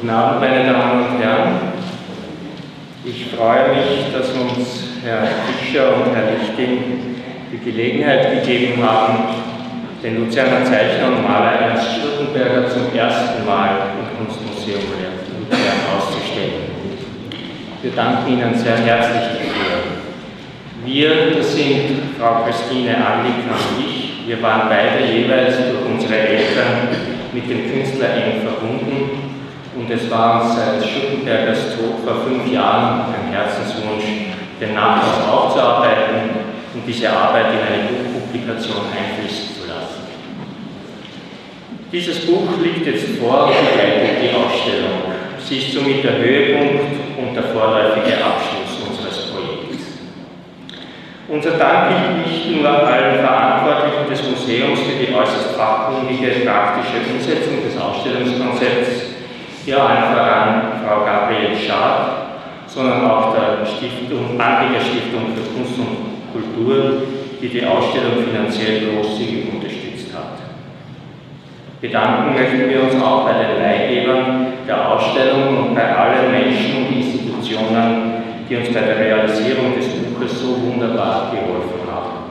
Guten Abend, meine Damen und Herren. Ich freue mich, dass uns Herr Fischer und Herr Lichting die Gelegenheit gegeben haben, den Luzerner Zeichner und Maler Ernst Schürtenberger zum ersten Mal im Kunstmuseum Luzern auszustellen. Wir danken Ihnen sehr herzlich dafür. Wir, das sind Frau Christine Anlicker und ich, wir waren beide jeweils durch unsere Eltern mit dem Künstler eng verbunden und es war uns seit Schuttenbergers Tod vor fünf Jahren ein Herzenswunsch, den Nachlass aufzuarbeiten und diese Arbeit in eine Buchpublikation einfließen zu lassen. Dieses Buch liegt jetzt vor und begleitet die Ausstellung. Sie ist somit der Höhepunkt und der vorläufige Abschluss unseres Projekts. Unser Dank gilt nicht nur allen Verantwortlichen des Museums für die äußerst fachkundige praktische Umsetzung des Ausstellungskonzepts, hier allen voran Frau Gabriel Schad, sondern auch der Stiftung, Anliger Stiftung für Kunst und Kultur, die die Ausstellung finanziell großzügig unterstützt hat. Bedanken möchten wir uns auch bei den Leihgebern der Ausstellung und bei allen Menschen und Institutionen, die uns bei der Realisierung des Buches so wunderbar geholfen haben.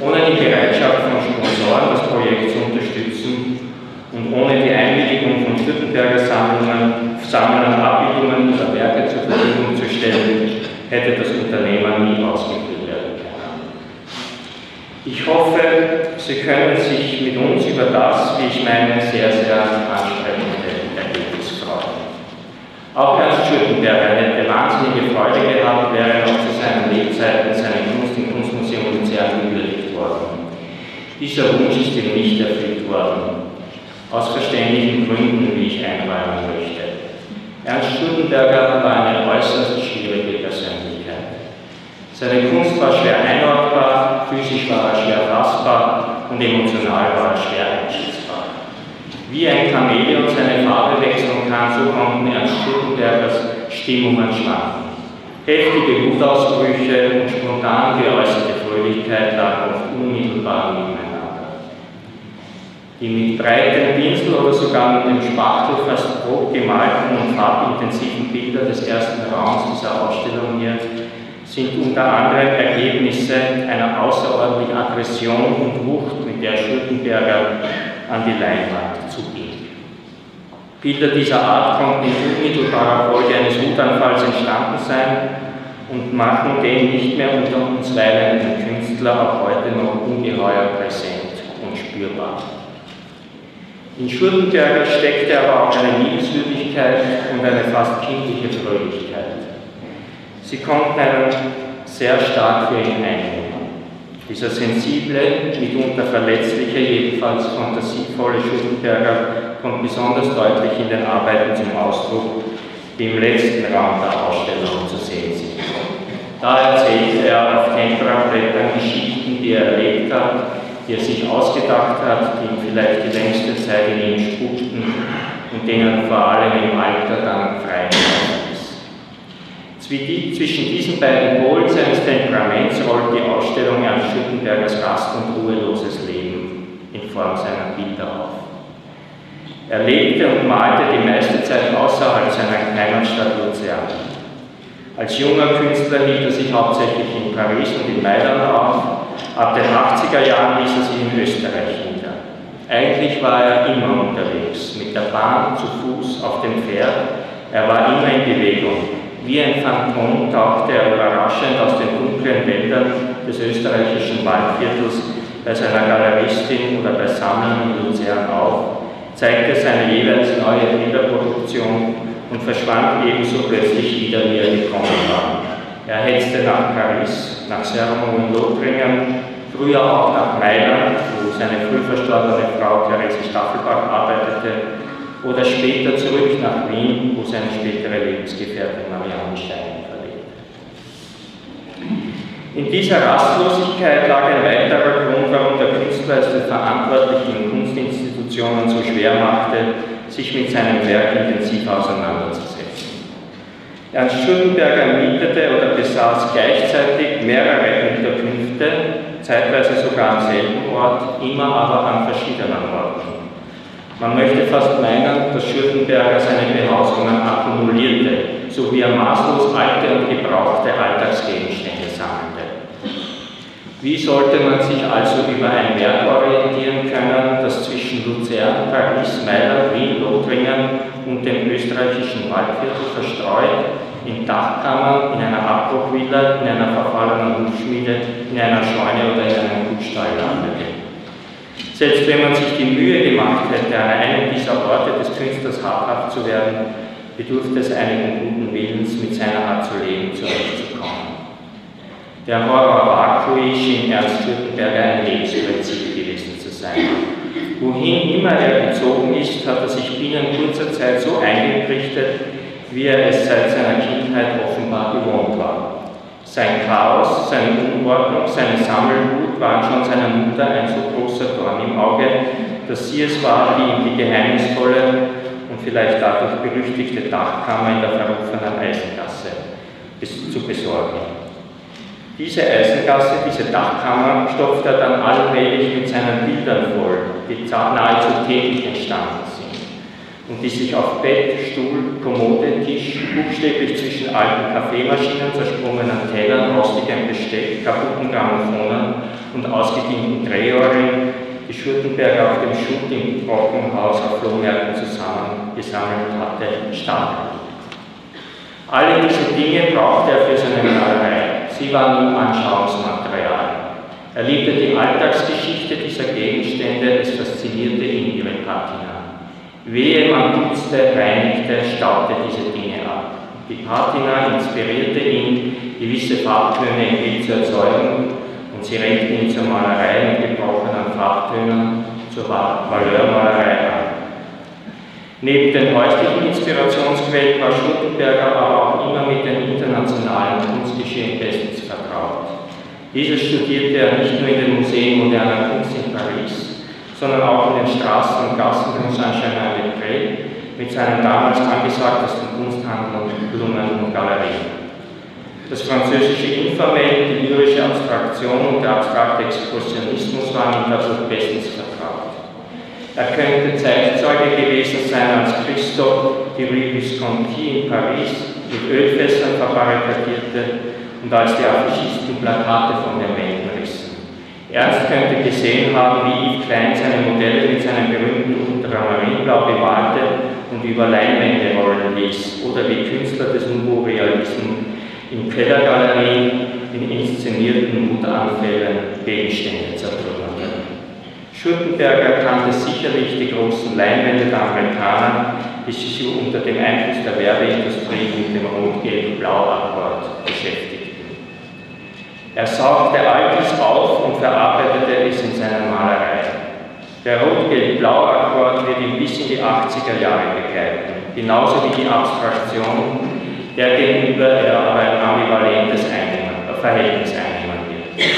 Ohne die Bereitschaft von Sponsoren, das Projekt zu unterstützen und ohne die Einwilligung von Württemberger Sammlungen, Sammlern Abbildungen oder Werke zur Verfügung zu stellen, hätte das Unternehmen nie ausgeführt werden können. Ich hoffe, Sie können sich mit uns über das, wie ich meine, sehr, sehr ansprechende Ergebnis freuen. Auch Ernst Schürtenberger hätte wahnsinnige Freude gehabt, wäre noch zu seinen Lebzeiten seine Kunst im Kunstmuseum Luzern gewürdigt worden. Dieser Wunsch ist ihm nicht erfüllt worden, aus verständlichen Gründen, wie ich einräumen möchte. Ernst Schürtenberger war eine äußerst schwierige Persönlichkeit. Seine Kunst war schwer einordbar, physisch war er schwer fassbar und emotional war er schwer einschätzbar. Wie ein Chamäleon seine Farbe wechseln kann, so konnten Ernst Schurtenbergers Stimmungen schwanken. Heftige Wutausbrüche und spontan geäußerte Fröhlichkeit lagen oft unmittelbar nebeneinander. Die mit breitem Pinsel oder sogar mit dem Spachtel fast grob gemalten und farbintensiven Bilder des ersten Raums dieser Ausstellung hier sind unter anderem Ergebnisse einer außerordentlichen Aggression und Wucht, mit der Schurtenberger an die Leinwand zuging. Bilder dieser Art konnten in unmittelbarer Folge eines Wutanfalls entstanden sein und machen den nicht mehr unter uns weilenden Künstler auch heute noch ungeheuer präsent und spürbar. In Schurtenberger steckte aber auch eine Liebenswürdigkeit und eine fast kindliche Fröhlichkeit. Sie konnten einen sehr stark für ihn einnehmen. Dieser sensible, mitunter verletzliche, jedenfalls fantasievolle Schuttenberger kommt besonders deutlich in den Arbeiten zum Ausdruck, die im letzten Raum der Ausstellung zu sehen sind. Da erzählt er auf Temperablättern Geschichten, die er erlebt hat, die er sich ausgedacht hat, die ihm vielleicht die längste Zeit in ihm spukten und denen vor allem im Alter dann frei zwischen diesen beiden Polen seines Temperaments rollt die Ausstellung Ernst Schüttenbergers rast- und ruheloses Leben in Form seiner Bilder auf. Er lebte und malte die meiste Zeit außerhalb seiner Heimatstadt Luzern. Als junger Künstler hielt er sich hauptsächlich in Paris und in Mailand auf. Ab den 80er Jahren ließ er sich in Österreich nieder. Eigentlich war er immer unterwegs, mit der Bahn, zu Fuß, auf dem Pferd. Er war immer in Bewegung. Wie ein Phantom tauchte er überraschend aus den dunklen Wäldern des österreichischen Waldviertels bei seiner Galeristin oder bei Sammlern in Luzern auf, zeigte seine jeweils neue Bilderproduktion und verschwand ebenso plötzlich wieder, wie er gekommen war. Er hetzte nach Paris, nach Sermon in Lothringen, früher auch nach Mailand, wo seine früh verstorbene Frau Therese Staffelbach arbeitete, oder später zurück nach Wien, wo seine spätere Lebensgefährtin Marianne Stein verlebte. In dieser Rastlosigkeit lag ein weiterer Grund, warum der Künstler es den Verantwortlichen in Kunstinstitutionen so schwer machte, sich mit seinem Werk intensiv auseinanderzusetzen. Ernst Schürtenberger mietete oder besaß gleichzeitig mehrere Unterkünfte, zeitweise sogar am selben Ort, immer aber an verschiedenen Orten. Man möchte fast meinen, dass Schürtenberger seine Behausungen akkumulierte, so wie er maßlos alte und gebrauchte Alltagsgegenstände sammelte. Wie sollte man sich also über ein Werk orientieren können, das zwischen Luzern, Paris, Mailand, Wien, Lothringen und dem österreichischen Waldviertel verstreut, in Dachkammern, in einer Abbruchvilla, in einer verfallenen Hufschmiede, in einer Scheune oder in einem Kuhstall landete. Selbst wenn man sich die Mühe gemacht hätte, an einem dieser Orte des Künstlers habhaft zu werden, bedurfte es einigen guten Willens, mit seiner Art zu leben zurechtzukommen. Der Horror Vakui schien Ernst Württemberger ein Lebensprinzip gewesen zu sein. Wohin immer er gezogen ist, hat er sich binnen kurzer Zeit so eingerichtet, wie er es seit seiner Kindheit offenbar gewohnt war. Sein Chaos, seine Unordnung, seine Sammelwut waren schon seiner Mutter ein so großer Dorn im Auge, dass sie es war, die ihm die geheimnisvolle und vielleicht dadurch berüchtigte Dachkammer in der verrufenen Eisengasse zu besorgen. Diese Eisengasse, diese Dachkammer, stopft er dann allmählich mit seinen Bildern voll, die nahezu täglich entstanden und die sich auf Bett, Stuhl, Kommode, Tisch, buchstäblich zwischen alten Kaffeemaschinen, zersprungenen Tellern, rostigem Besteck, kaputten Grammophonen und ausgedienten Drehorgeln die Schurtenberger auf dem Schutt im Trockenhaus auf Flohmärkten zusammengesammelt hatte, standen. Alle diese Dinge brauchte er für seine Malerei. Sie waren ihm Anschauungsmaterial. Er liebte die Alltagsgeschichte dieser Gegenstände, es faszinierte ihn ihre Patina. Wehe man putzte, reinigte, staubte diese Dinge ab. Die Patina inspirierte ihn, gewisse Farbtöne im Bild zu erzeugen und sie regten ihn zur Malerei mit gebrochenen Farbtönen, zur Valeurmalerei an. Neben den häuslichen Inspirationsquellen war Schuttenberger aber auch immer mit den internationalen Kunstgeschehen bestens vertraut. Dieses studierte er nicht nur in den Museen moderner Kunst in Paris, sondern auch in den Straßen und Gassen von Saint-Germain-des-Prés mit seinen damals angesagtesten Kunsthandlungen, Blumen und Galerien. Das französische Informell, die lyrische Abstraktion und der abstrakte Expressionismus waren ihm dadurch bestens vertraut. Er könnte Zeitzeuge gewesen sein, als Christoph die Rue Visconti in Paris mit Ölfässern verbarrikadierte und als die Affischisten Plakate von Wänden rissen. Ernst könnte gesehen haben, wie Yves Klein seine Modelle mit seinem berühmten Ultramarinblau bemalte und über Leinwände rollen ließ, oder wie Künstler des Nouveau Realismus in Kellergalerien in inszenierten Mutanfällen Gegenstände zertrümmerte. Schurtenberger kannte sicherlich die großen Leinwände der Amerikaner, die sich unter dem Einfluss der Werbeindustrie mit dem Rot-Gelb-Blau-Akkord beschäftigten. Er saugte Altes auf und verarbeitete es in seiner Malerei. Der Rot-Gelb-Blau-Akkord wird ihm bis in die 80er Jahre begleiten, genauso wie die Abstraktion, der gegenüber er aber ein ambivalentes Verhältnis einnehmen wird.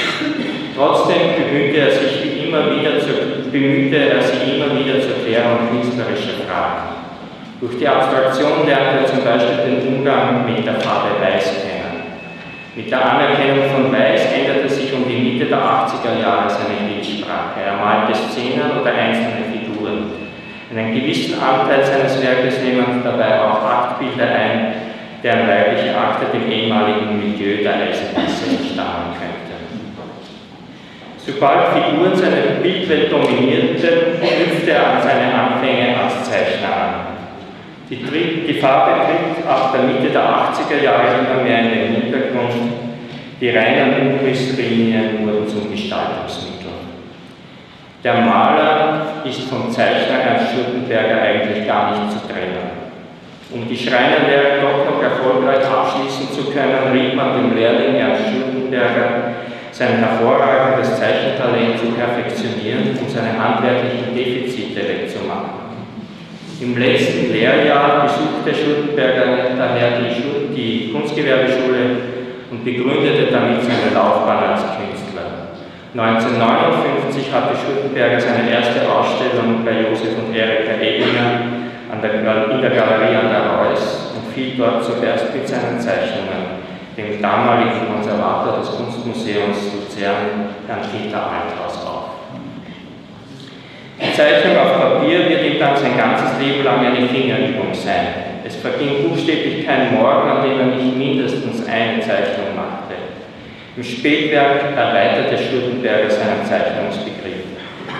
Trotzdem bemühte er sich immer wieder zu, bemühte er sich immer wieder zur Klärung künstlerischer Fragen. Durch die Abstraktion lernte er zum Beispiel den Umgang mit der Farbe Weiß kennen. Mit der Anerkennung von Weiß änderte sich um die Mitte der 80er Jahre seine Bildsprache. Er malte Szenen oder einzelne Figuren. Einen gewissen Anteil seines Werkes nehmen dabei auch Aktbilder ein, deren weibliche Akte dem ehemaligen Milieu der Eisenmasse entstammen können. Sobald Figuren seine Bildwelt dominierten, knüpfte er an seine Anfänge als Zeichner an. Die, die, Farbe tritt ab der Mitte der 80er Jahre immer mehr in den Hintergrund. Die reinen Umrisslinien wurden zum Gestaltungsmittel. Der Maler ist vom Zeichner Ernst Schurtenberger eigentlich gar nicht zu trennen. Um die Schreinerlehre doch noch erfolgreich abschließen zu können, riet man dem Lehrling Ernst Schurtenberger sein hervorragendes Zeichentalent zu perfektionieren und seine handwerklichen Defizite wegzumachen. Im letzten Lehrjahr besuchte Schultenberger daher die, die Kunstgewerbeschule und begründete damit seine Laufbahn als Künstler. 1959 hatte Schultenberger seine erste Ausstellung bei Josef und Erika Ebinger in der Galerie an der Reuss und fiel dort zuerst mit seinen Zeichnungen dem damaligen Konservator des Kunstmuseums Luzern, Herrn Peter Althaus, auf. Zeichnung auf Papier wird ihm dann sein ganzes Leben lang eine Fingerübung sein. Es verging buchstäblich kein Morgen, an dem er nicht mindestens eine Zeichnung machte. Im Spätwerk erweiterte Schurtenberger seinen Zeichnungsbegriff.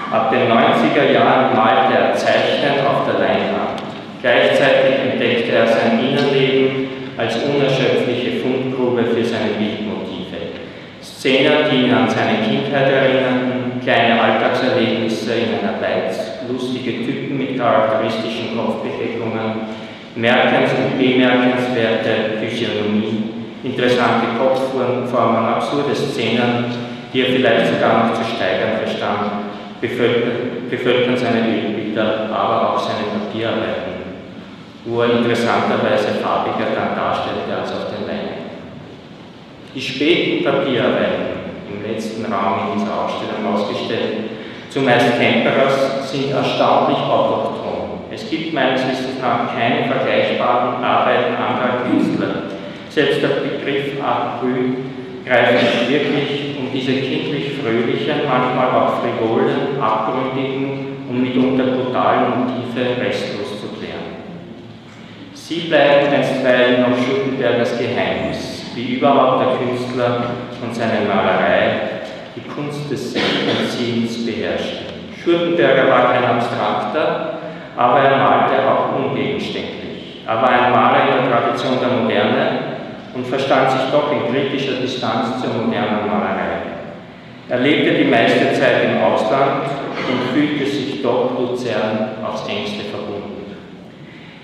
Ab den 90er Jahren malte er Zeichnen auf der Leinwand. Gleichzeitig entdeckte er sein Innenleben als unerschöpfliche Fundgrube für seine Bildmotive. Szenen, die ihn an seine Kindheit erinnerten, kleine Alltagserlebnisse in einer Beiz, lustige Typen mit charakteristischen Kopfbewegungen, merkens- und bemerkenswerte Physiognomie, interessante Kopfformen, absurde Szenen, die er vielleicht sogar noch zu steigern verstand, bevölkern, seine Ölbilder, aber auch seine Papierarbeiten, wo er interessanterweise farbiger dann darstellte als auf den Leinen. Die späten Papierarbeiten, im letzten Raum in dieser Ausstellung ausgestellt, zumeist Temperas, sind erstaunlich autochthon. Es gibt meines Wissens nach keine vergleichbaren Arbeiten anderer Künstler, selbst der Begriff April greift nicht wirklich um diese kindlich fröhlichen, manchmal auch frivolen, abgründigen und mitunter brutalen Motive restlos zu klären. Sie bleiben einstweilen noch Schuttenbergers Geheimnis, wie überhaupt der Künstler und seine Malerei die Kunst des Sich beherrscht. Schurtenberger war kein Abstrakter, aber er malte auch ungegenständlich. Er war ein Maler in der Tradition der Moderne, und verstand sich doch in kritischer Distanz zur modernen Malerei. Er lebte die meiste Zeit im Ausland und fühlte sich doch Luzern aufs engste verbunden.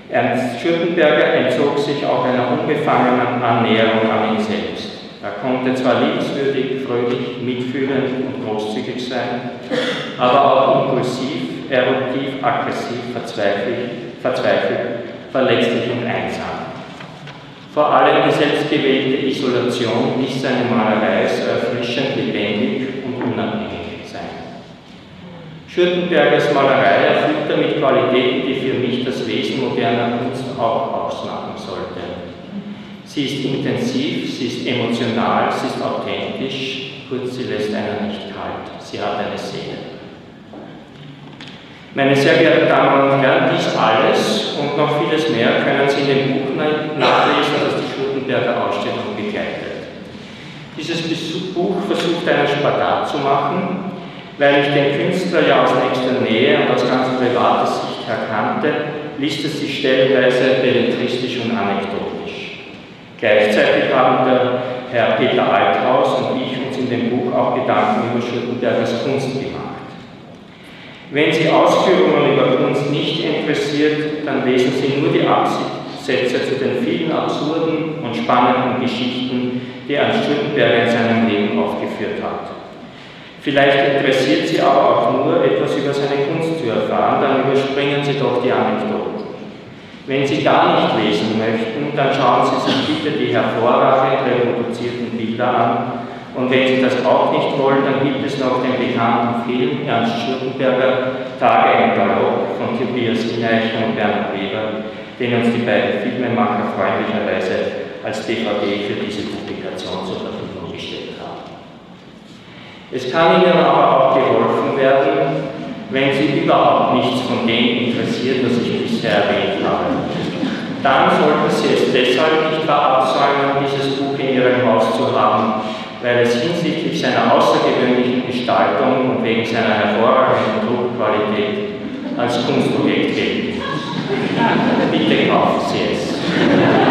Ernst Schürtenberger entzog sich auch einer unbefangenen Annäherung an ihn selbst. Er konnte zwar liebenswürdig, fröhlich, mitfühlend und großzügig sein, aber auch impulsiv, eruptiv, aggressiv, verzweifelt, verzweifelt verletzlich und einsam. Vor allem die selbstgewählte Isolation ließ seine Malerei so erfrischend lebendig und unabhängig sein. Schürtenbergers Malerei erfüllt damit Qualitäten, die für mich das Wesen moderner Kunst auch ausmachen. Sie ist intensiv, sie ist emotional, sie ist authentisch, kurz, sie lässt einen nicht kalt, sie hat eine Seele. Meine sehr geehrten Damen und Herren, dies alles und noch vieles mehr können Sie in dem Buch nachlesen, das die Schurtenberger Ausstellung begleitet. Dieses Buch versucht einen Spagat zu machen, weil ich den Künstler ja aus nächster Nähe und aus ganz privater Sicht her kannte, liest es sich stellenweise belletristisch und anekdotisch. Gleichzeitig haben der Herr Peter Althaus und ich uns in dem Buch auch Gedanken über Schurtenbergers Kunst gemacht. Wenn Sie Ausführungen über Kunst nicht interessiert, dann lesen Sie nur die Absätze zu den vielen absurden und spannenden Geschichten, die Ernst Schüttenberg in seinem Leben aufgeführt hat. Vielleicht interessiert Sie aber auch nur, etwas über seine Kunst zu erfahren, dann überspringen Sie doch die Anekdoten. Wenn Sie gar nicht lesen möchten, dann schauen Sie sich bitte die hervorragend reproduzierten Bilder an, und wenn Sie das auch nicht wollen, dann gibt es noch den bekannten Film Ernst Schurtenberger, Tage im Galopp von Tobias Ineichen und Bernhard Weber, den uns die beiden Filmemacher freundlicherweise als DVD für diese Publikation zur Verfügung gestellt haben. Es kann Ihnen aber auch geholfen werden, wenn Sie überhaupt nichts von dem interessiert, was ich bisher erwähnt habe. Dann sollten Sie es deshalb nicht verabsäumen, dieses Buch in Ihrem Haus zu haben, weil es hinsichtlich seiner außergewöhnlichen Gestaltung und wegen seiner hervorragenden Druckqualität als Kunstobjekt gilt. Bitte kaufen Sie es.